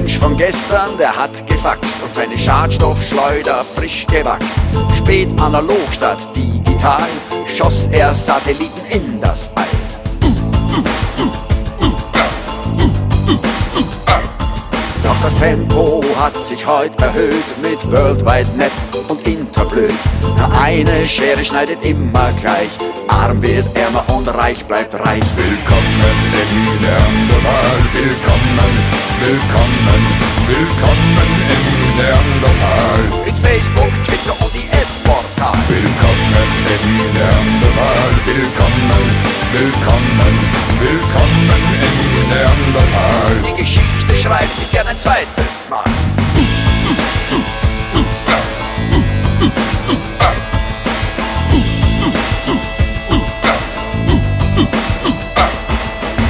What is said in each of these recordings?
Mensch von gestern, der hat gefaxt und seine Schadstoffschleuder frisch gewachst. Spät analog statt digital schoss er Satelliten in das All. Doch das Tempo hat sich heute erhöht mit World Wide Net und Interblöd. Eine Schere schneidet immer gleich, arm wird ärmer und reich bleibt reich. Willkommen in Neandertal, willkommen, willkommen, willkommen in Neandertal. Mit Facebook, Twitter und IS-Portal. Willkommen in Neandertal, willkommen, zweites Mal.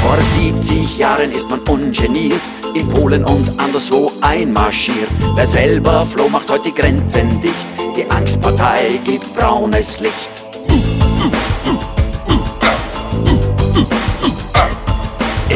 Vor 70 Jahren ist man ungeniert in Polen und anderswo einmarschiert. Wer selber floh, macht heute die Grenzen dicht. Die Angstpartei gibt braunes Licht.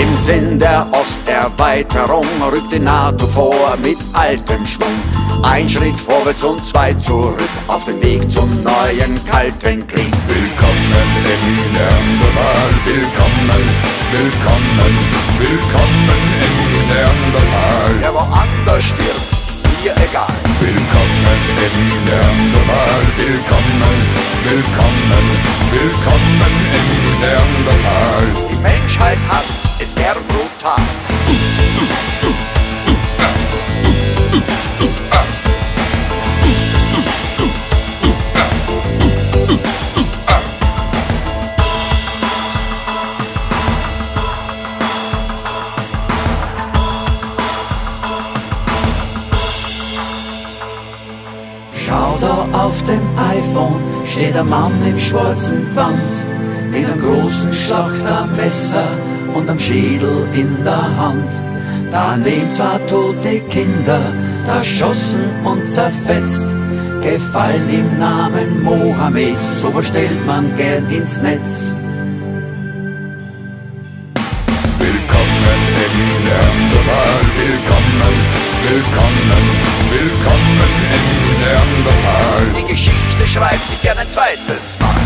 Im Sinn der Osterweiterung rückt die NATO vor mit altem Schwung. Ein Schritt vorwärts und zwei zurück auf dem Weg zum neuen Kalten Krieg. Willkommen in Neandertal, willkommen, willkommen, willkommen in Neandertal. Wer woanders stirbt, ist mir egal. Willkommen in Neandertal, willkommen, willkommen, willkommen in Neandertal. Die Menschheit brutal. Schau da auf dem iPhone, steht ein Mann im schwarzen Gewand, mit einem großen Schlachtermesser und am Schädel in der Hand. Daneben zwei tote Kinder, erschossen und zerfetzt, gefallen im Namen Mohammeds, sowas stellt man gern ins Netz. Willkommen in Neandertal, willkommen, willkommen, willkommen in Neandertal. Die Geschichte schreibt sich gern ein zweites Mal.